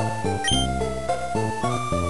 Thank you.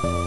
Bye.